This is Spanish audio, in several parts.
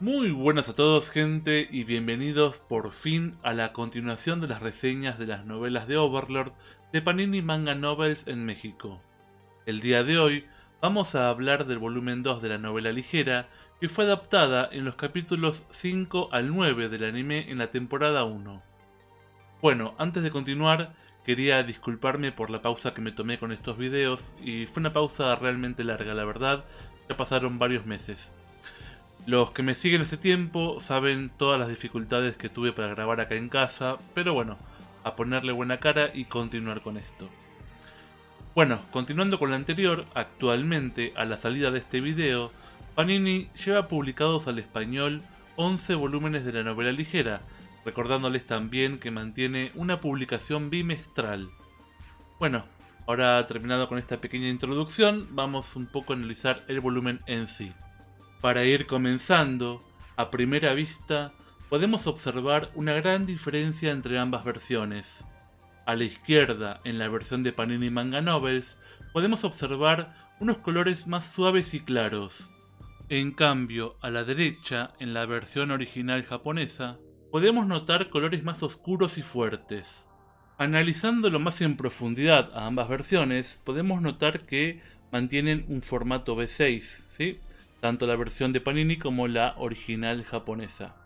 Muy buenas a todos gente y bienvenidos por fin a la continuación de las reseñas de las novelas de Overlord de Panini Manga Novels en México. El día de hoy vamos a hablar del volumen 2 de la novela ligera que fue adaptada en los capítulos 5 al 9 del anime en la temporada 1. Bueno, antes de continuar quería disculparme por la pausa que me tomé con estos videos y fue una pausa realmente larga la verdad, ya pasaron varios meses. Los que me siguen ese tiempo saben todas las dificultades que tuve para grabar acá en casa, pero bueno, a ponerle buena cara y continuar con esto. Bueno, continuando con lo anterior, actualmente, a la salida de este video, Panini lleva publicados al español 11 volúmenes de la novela ligera, recordándoles también que mantiene una publicación bimestral. Bueno, ahora terminado con esta pequeña introducción, vamos un poco a analizar el volumen en sí. Para ir comenzando, a primera vista, podemos observar una gran diferencia entre ambas versiones. A la izquierda, en la versión de Panini Manga Novels, podemos observar unos colores más suaves y claros. En cambio, a la derecha, en la versión original japonesa, podemos notar colores más oscuros y fuertes. Analizándolo más en profundidad a ambas versiones, podemos notar que mantienen un formato B6, ¿sí? Tanto la versión de Panini como la original japonesa.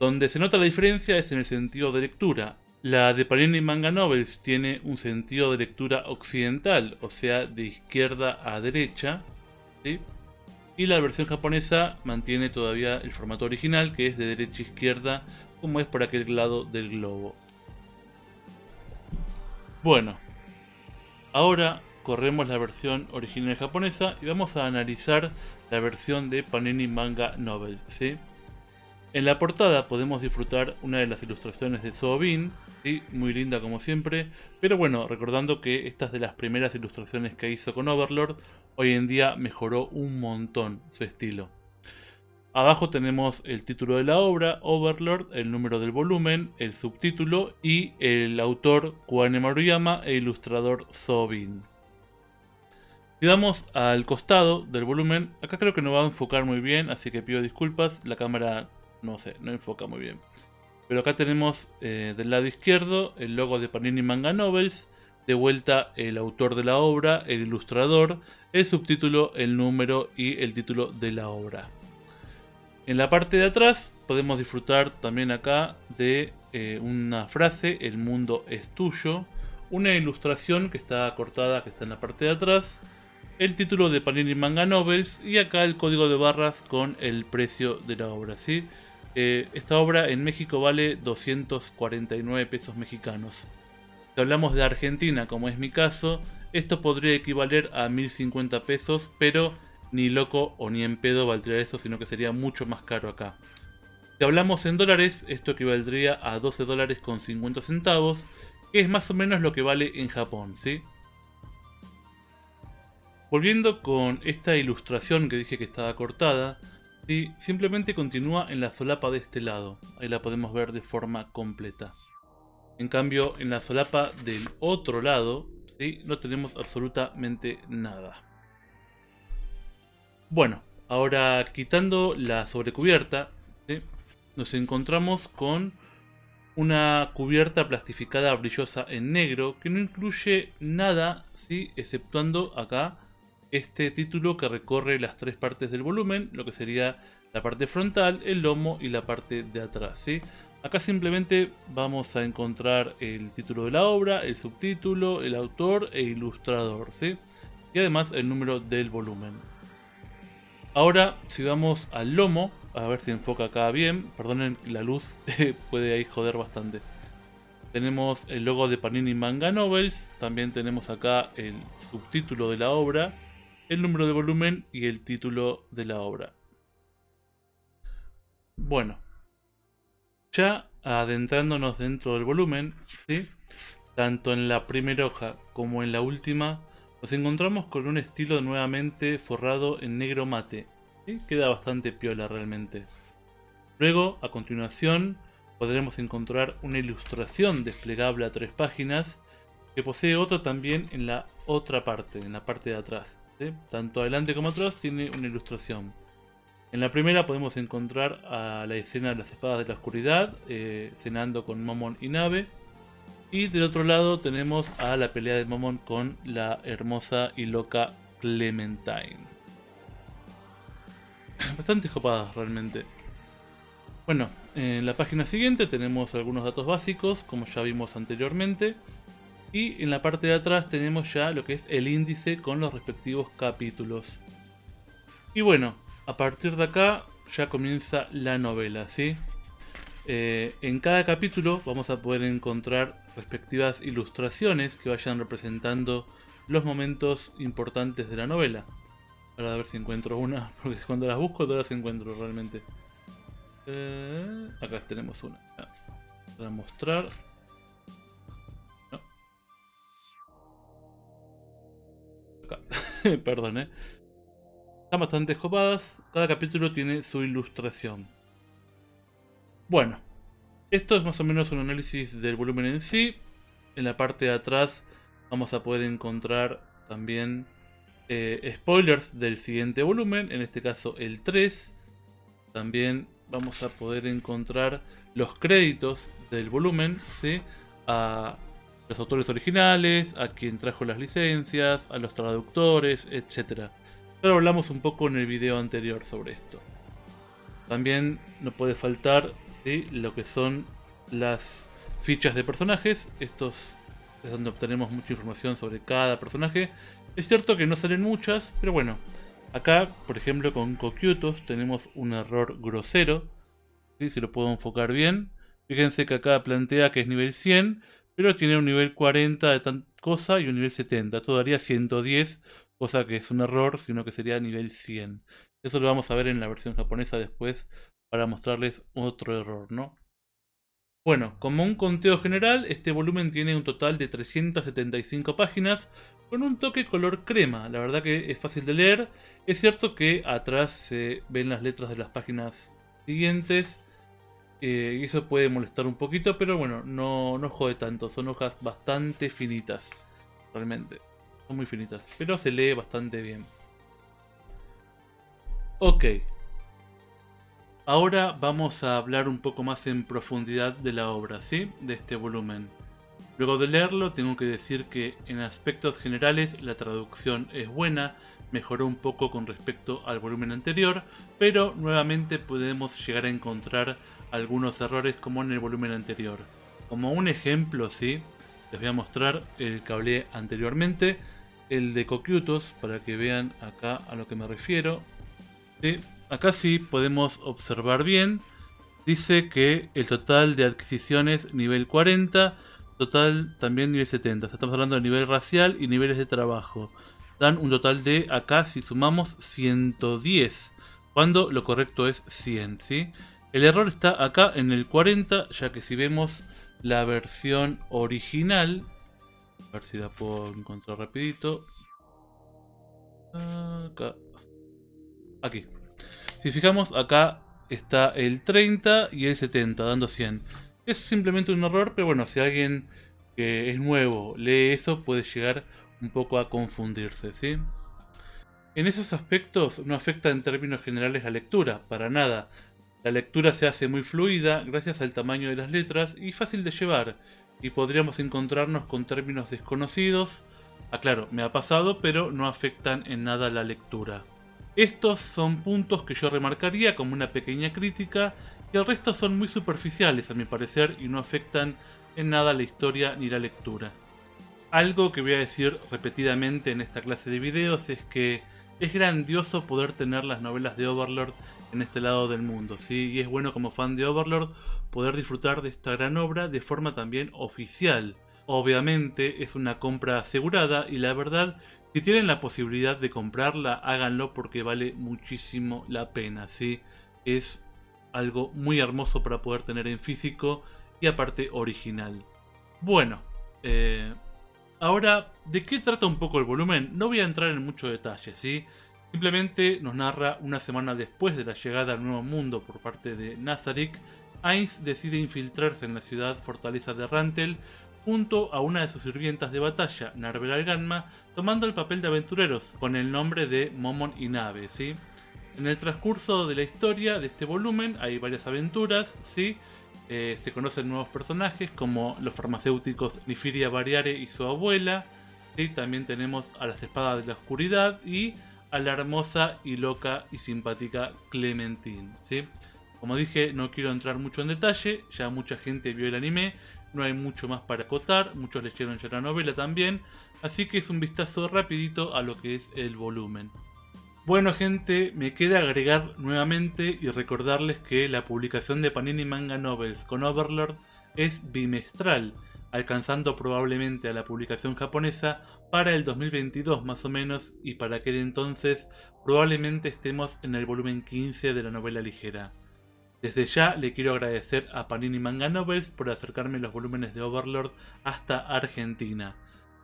Donde se nota la diferencia es en el sentido de lectura. La de Panini Manga Novels tiene un sentido de lectura occidental, o sea, de izquierda a derecha, y la versión japonesa mantiene todavía el formato original, que es de derecha a izquierda, como es por aquel lado del globo. Bueno, ahora corremos la versión original japonesa y vamos a analizar la versión de Panini Manga Novel. ¿sí? En la portada podemos disfrutar una de las ilustraciones de Soobin, ¿sí? muy linda como siempre, pero bueno, recordando que esta es de las primeras ilustraciones que hizo con Overlord, hoy en día mejoró un montón su estilo. Abajo tenemos el título de la obra, Overlord, el número del volumen, el subtítulo y el autor Kuane Maruyama e ilustrador Sobin. Si vamos al costado del volumen, acá creo que no va a enfocar muy bien, así que pido disculpas, la cámara no sé, no enfoca muy bien. Pero acá tenemos eh, del lado izquierdo el logo de Panini Manga Novels, de vuelta el autor de la obra, el ilustrador, el subtítulo, el número y el título de la obra. En la parte de atrás podemos disfrutar también acá de eh, una frase, el mundo es tuyo, una ilustración que está cortada, que está en la parte de atrás, el título de Panini Manga Novels y acá el código de barras con el precio de la obra. ¿sí? Eh, esta obra en México vale 249 pesos mexicanos. Si hablamos de Argentina, como es mi caso, esto podría equivaler a 1050 pesos, pero ni loco o ni en pedo valdría eso, sino que sería mucho más caro acá. Si hablamos en dólares, esto equivaldría a 12 dólares con 50 centavos, que es más o menos lo que vale en Japón, ¿sí? Volviendo con esta ilustración que dije que estaba cortada, ¿sí? simplemente continúa en la solapa de este lado. Ahí la podemos ver de forma completa. En cambio, en la solapa del otro lado, ¿sí? no tenemos absolutamente nada. Bueno, ahora quitando la sobrecubierta, nos encontramos con una cubierta plastificada brillosa en negro que no incluye nada, ¿sí? exceptuando acá este título que recorre las tres partes del volumen, lo que sería la parte frontal, el lomo y la parte de atrás. ¿sí? Acá simplemente vamos a encontrar el título de la obra, el subtítulo, el autor e ilustrador, ¿sí? y además el número del volumen. Ahora, si vamos al lomo, a ver si enfoca acá bien, perdonen la luz, puede ahí joder bastante. Tenemos el logo de Panini Manga Novels, también tenemos acá el subtítulo de la obra, el número de volumen y el título de la obra. Bueno, ya adentrándonos dentro del volumen, ¿sí? tanto en la primera hoja como en la última, nos encontramos con un estilo nuevamente forrado en negro mate. Queda bastante piola realmente. Luego, a continuación, podremos encontrar una ilustración desplegable a tres páginas que posee otra también en la otra parte, en la parte de atrás. Tanto adelante como atrás tiene una ilustración. En la primera podemos encontrar a la escena de las espadas de la oscuridad, eh, cenando con Momon y Nave. Y del otro lado tenemos a la pelea de Momon con la hermosa y loca Clementine. Bastante copadas realmente. Bueno, en la página siguiente tenemos algunos datos básicos, como ya vimos anteriormente. Y en la parte de atrás tenemos ya lo que es el índice con los respectivos capítulos. Y bueno, a partir de acá ya comienza la novela, ¿sí? Eh, en cada capítulo vamos a poder encontrar respectivas ilustraciones que vayan representando los momentos importantes de la novela. Ahora a ver si encuentro una, porque cuando las busco todas las encuentro realmente. Eh, acá tenemos una. Para mostrar. Perdón, eh. Están bastante copadas. Cada capítulo tiene su ilustración. Bueno. Esto es más o menos un análisis del volumen en sí. En la parte de atrás vamos a poder encontrar también eh, spoilers del siguiente volumen, en este caso el 3. También vamos a poder encontrar los créditos del volumen, ¿sí? a los autores originales, a quien trajo las licencias, a los traductores, etc. Pero hablamos un poco en el video anterior sobre esto. También no puede faltar ¿sí? lo que son las fichas de personajes. Estos es donde obtenemos mucha información sobre cada personaje. Es cierto que no salen muchas, pero bueno, Acá, por ejemplo, con Cocutus tenemos un error grosero. Si lo puedo enfocar bien. Fíjense que acá plantea que es nivel 100, pero tiene un nivel 40 de tal cosa y un nivel 70. Esto daría 110, cosa que es un error, sino que sería nivel 100. Eso lo vamos a ver en la versión japonesa después para mostrarles otro error, ¿no? Bueno, como un conteo general, este volumen tiene un total de 375 páginas con un toque color crema. La verdad que es fácil de leer. Es cierto que atrás se ven las letras de las páginas siguientes y eso puede molestar un poquito, pero bueno, no, no jode tanto. Son hojas bastante finitas, realmente. Son muy finitas, pero se lee bastante bien. Ok, Ahora vamos a hablar un poco más en profundidad de la obra, ¿sí? De este volumen. Luego de leerlo, tengo que decir que en aspectos generales la traducción es buena, mejoró un poco con respecto al volumen anterior, pero nuevamente podemos llegar a encontrar algunos errores como en el volumen anterior. Como un ejemplo, ¿sí? Les voy a mostrar el que hablé anteriormente, el de Cocutus, para que vean acá a lo que me refiero. ¿sí? Acá sí podemos observar bien. Dice que el total de adquisiciones nivel 40, total también nivel 70. estamos hablando de nivel racial y niveles de trabajo. Dan un total de, acá si sumamos, 110. Cuando lo correcto es 100, ¿sí? El error está acá en el 40, ya que si vemos la versión original... A ver si la puedo encontrar rapidito. Acá. Aquí. Si fijamos, acá está el 30 y el 70, dando 100. Es simplemente un error, pero bueno, si alguien que es nuevo lee eso, puede llegar un poco a confundirse, ¿sí? En esos aspectos no afecta en términos generales la lectura, para nada. La lectura se hace muy fluida gracias al tamaño de las letras y fácil de llevar, y podríamos encontrarnos con términos desconocidos. Aclaro, me ha pasado, pero no afectan en nada la lectura. Estos son puntos que yo remarcaría como una pequeña crítica y el resto son muy superficiales a mi parecer y no afectan en nada la historia ni la lectura. Algo que voy a decir repetidamente en esta clase de videos es que es grandioso poder tener las novelas de Overlord en este lado del mundo, ¿sí? y es bueno como fan de Overlord poder disfrutar de esta gran obra de forma también oficial. Obviamente es una compra asegurada y la verdad si tienen la posibilidad de comprarla, háganlo porque vale muchísimo la pena, ¿sí? Es algo muy hermoso para poder tener en físico y aparte original. Bueno, eh, ahora, ¿de qué trata un poco el volumen? No voy a entrar en mucho detalle, ¿sí? Simplemente nos narra una semana después de la llegada al Nuevo Mundo por parte de Nazarick, Ainz decide infiltrarse en la ciudad fortaleza de Rantel junto a una de sus sirvientas de batalla, Narvel Alganma, tomando el papel de aventureros con el nombre de Momon Inabe, ¿sí? En el transcurso de la historia de este volumen hay varias aventuras, ¿sí? Eh, se conocen nuevos personajes como los farmacéuticos Nifiria Variare y su abuela. ¿sí? También tenemos a las espadas de la oscuridad y a la hermosa y loca y simpática Clementine. ¿sí? Como dije, no quiero entrar mucho en detalle, ya mucha gente vio el anime, no hay mucho más para acotar, muchos leyeron ya la novela también, así que es un vistazo rapidito a lo que es el volumen. Bueno gente, me queda agregar nuevamente y recordarles que la publicación de Panini Manga Novels con Overlord es bimestral, alcanzando probablemente a la publicación japonesa para el 2022 más o menos y para aquel entonces probablemente estemos en el volumen 15 de la novela ligera. Desde ya le quiero agradecer a Panini Manga Novels por acercarme los volúmenes de Overlord hasta Argentina.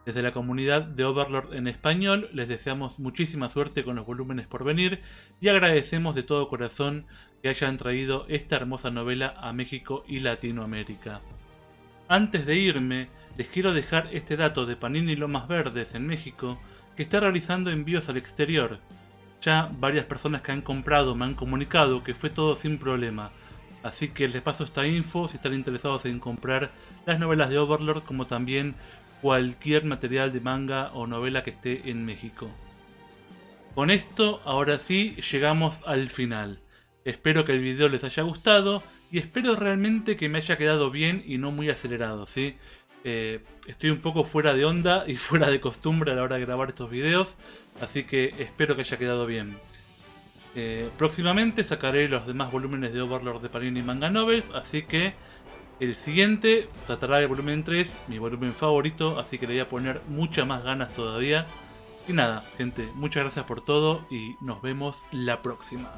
Desde la comunidad de Overlord en español les deseamos muchísima suerte con los volúmenes por venir y agradecemos de todo corazón que hayan traído esta hermosa novela a México y Latinoamérica. Antes de irme, les quiero dejar este dato de Panini Lomas Verdes en México que está realizando envíos al exterior. Ya varias personas que han comprado me han comunicado que fue todo sin problema, así que les paso esta info si están interesados en comprar las novelas de Overlord como también cualquier material de manga o novela que esté en México. Con esto, ahora sí, llegamos al final. Espero que el video les haya gustado y espero realmente que me haya quedado bien y no muy acelerado, ¿sí? Eh, estoy un poco fuera de onda y fuera de costumbre a la hora de grabar estos videos, así que espero que haya quedado bien. Eh, próximamente sacaré los demás volúmenes de Overlord de Panini Manga Novels, así que el siguiente tratará del volumen 3, mi volumen favorito, así que le voy a poner muchas más ganas todavía. Y nada, gente, muchas gracias por todo y nos vemos la próxima.